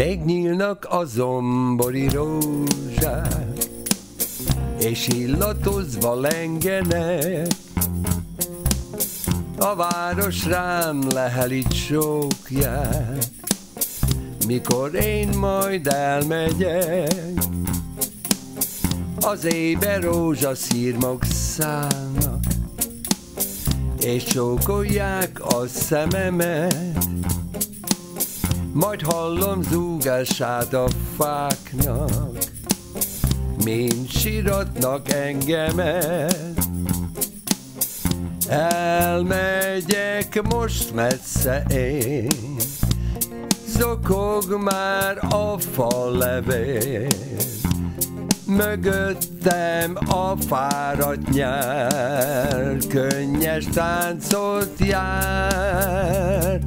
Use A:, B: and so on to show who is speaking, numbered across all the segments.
A: Megnyílnak a zombori rózsák, és illatozva lengenek. A város rám leheli csókját, mikor én majd elmegyek. Az ébe rózsaszírmok szállnak, és csókolják a szememet. Majd hallom zúgását a fáknak, mint siratnak engemet. Elmegyek most messze én, zokog már a fa levél. Mögöttem a fáradt nyár, könnyes táncot jár.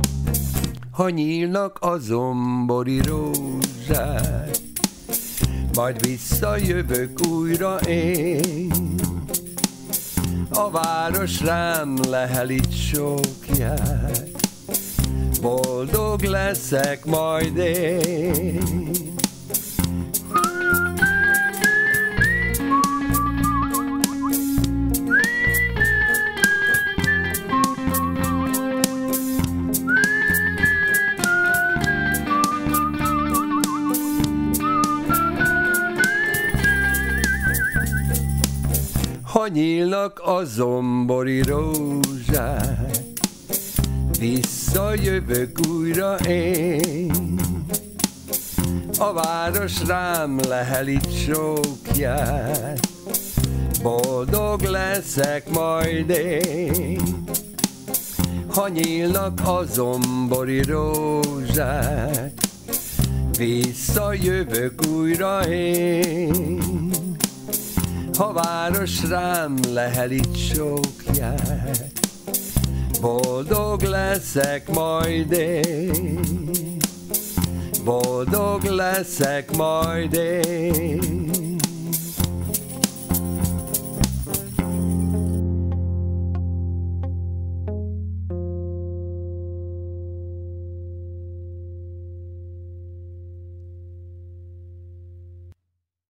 A: Ha nyílnak a zombori rózsák, majd visszajövök újra én. A város rám leheli csókját, boldog leszek majd én. Ha nyílnak a zombori rózsák, visszajövök újra én. A város rám leheli csókját, boldog leszek majd én. Ha nyílnak a zombori rózsák, visszajövök újra én. Ha város rám leheli csókját, boldog leszek majd én. Boldog leszek majd én.